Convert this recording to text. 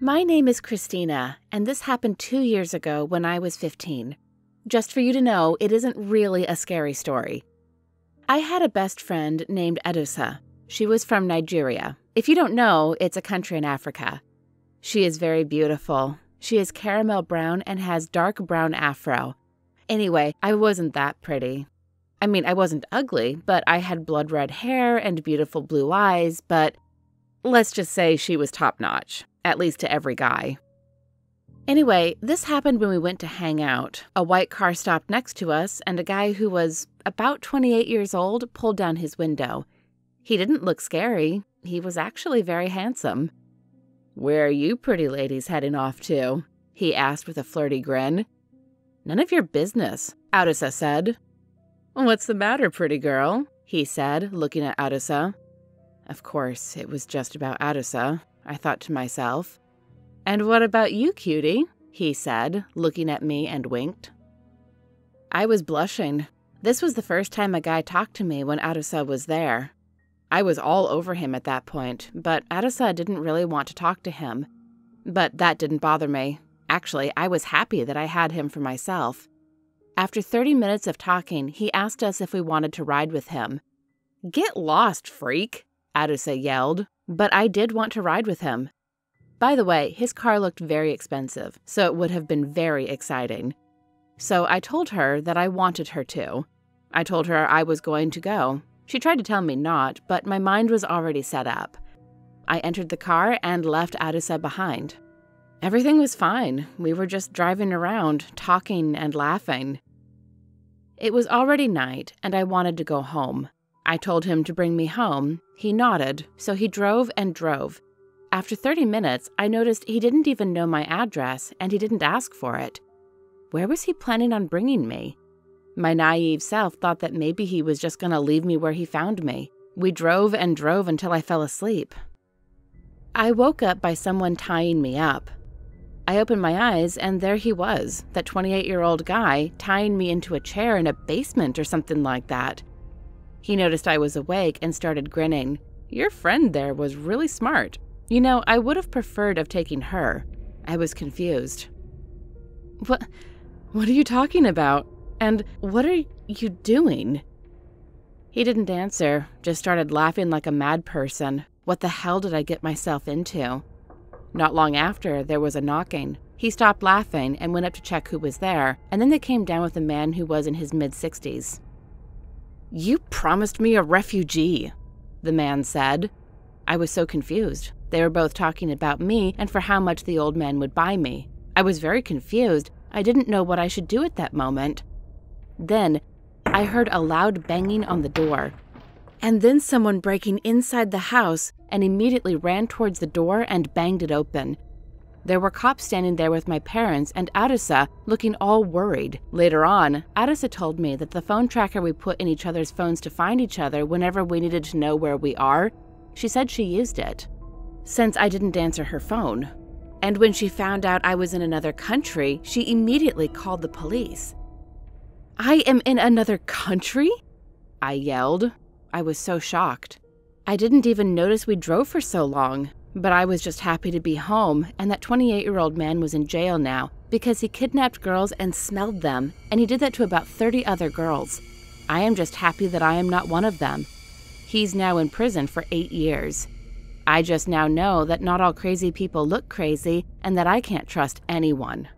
My name is Christina, and this happened two years ago when I was 15. Just for you to know, it isn't really a scary story. I had a best friend named Edusa. She was from Nigeria. If you don't know, it's a country in Africa. She is very beautiful. She is caramel brown and has dark brown afro. Anyway, I wasn't that pretty. I mean, I wasn't ugly, but I had blood red hair and beautiful blue eyes, but let's just say she was top notch, at least to every guy. Anyway, this happened when we went to hang out. A white car stopped next to us, and a guy who was about 28 years old pulled down his window. He didn't look scary, he was actually very handsome. Where are you pretty ladies heading off to? he asked with a flirty grin. None of your business, Adusa said. What's the matter, pretty girl? he said, looking at Adusa. Of course, it was just about Adusa, I thought to myself. And what about you, cutie? he said, looking at me and winked. I was blushing. This was the first time a guy talked to me when Adusa was there. I was all over him at that point, but Adusa didn't really want to talk to him. But that didn't bother me. Actually, I was happy that I had him for myself. After 30 minutes of talking, he asked us if we wanted to ride with him. Get lost, freak, Adusa yelled, but I did want to ride with him. By the way, his car looked very expensive, so it would have been very exciting. So I told her that I wanted her to. I told her I was going to go. She tried to tell me not, but my mind was already set up. I entered the car and left Adusa behind. Everything was fine. We were just driving around, talking and laughing. It was already night, and I wanted to go home. I told him to bring me home. He nodded, so he drove and drove. After 30 minutes, I noticed he didn't even know my address and he didn't ask for it. Where was he planning on bringing me? My naive self thought that maybe he was just going to leave me where he found me. We drove and drove until I fell asleep. I woke up by someone tying me up. I opened my eyes, and there he was, that 28 year old guy, tying me into a chair in a basement or something like that. He noticed I was awake and started grinning. Your friend there was really smart. You know, I would have preferred of taking her. I was confused. What what are you talking about? And what are you doing? He didn't answer, just started laughing like a mad person. What the hell did I get myself into? Not long after, there was a knocking. He stopped laughing and went up to check who was there, and then they came down with a man who was in his mid 60s. You promised me a refugee, the man said. I was so confused. They were both talking about me and for how much the old man would buy me. I was very confused. I didn't know what I should do at that moment. Then, I heard a loud banging on the door, and then someone breaking inside the house and immediately ran towards the door and banged it open. There were cops standing there with my parents and Adusa looking all worried. Later on, Adusa told me that the phone tracker we put in each other's phones to find each other whenever we needed to know where we are, she said she used it. Since I didn't answer her phone. And when she found out I was in another country, she immediately called the police. I am in another country? I yelled. I was so shocked. I didn't even notice we drove for so long, but I was just happy to be home, and that 28 year old man was in jail now because he kidnapped girls and smelled them, and he did that to about 30 other girls. I am just happy that I am not one of them. He's now in prison for eight years. I just now know that not all crazy people look crazy and that I can't trust anyone.